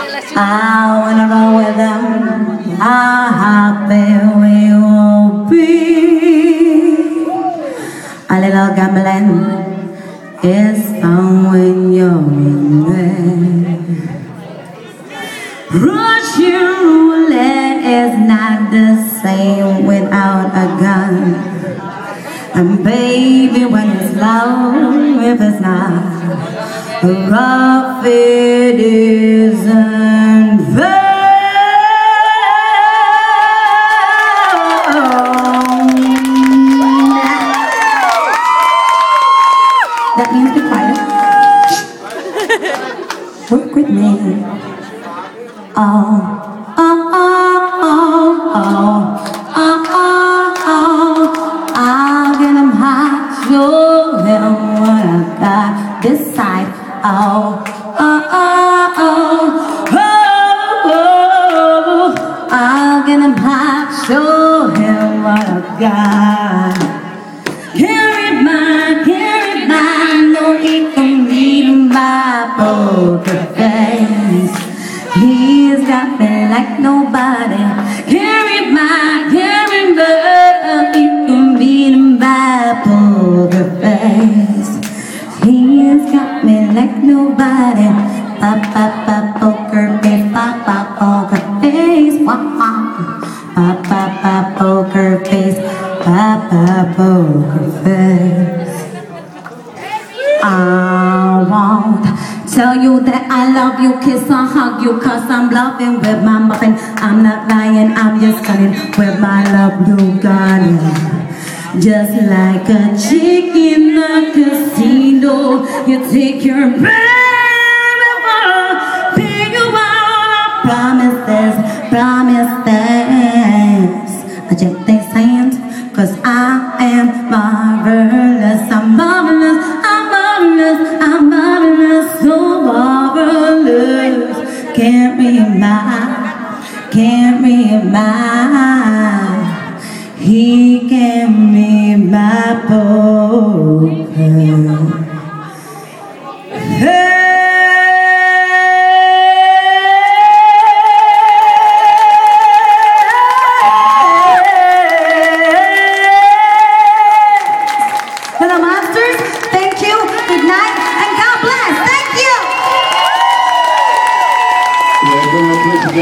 I wanna with them. How happy we will be. A little gambling is fun when you're in there. Russian roulette is not the same without a gun. And baby, when it's low, if it's not rough, it That means be quiet. Work with me. Oh, oh, oh, oh, oh, oh, oh, oh. I'll get him hot, show him what I've got this side. Oh, oh, oh, oh, oh, oh. I'll get him hot, show him what I've got. Poker face. He's got me like nobody. Carry my, carry my, he can read my poker face. He's got me like nobody. Pa pa pa poker face, pa pa poker face, wah wah. Pa pa pa poker face, pa pa poker face. I won't tell you that I love you, kiss or hug you, cause I'm loving with my muffin. I'm not lying, I'm just cunning with my love blue gun. Just like a chick in the casino, you take your baby for pay you our promises, promises. I check their hands, cause I am marvelous, I'm marvelous, Can't read my, can't read my, he can read my poker. Good to go.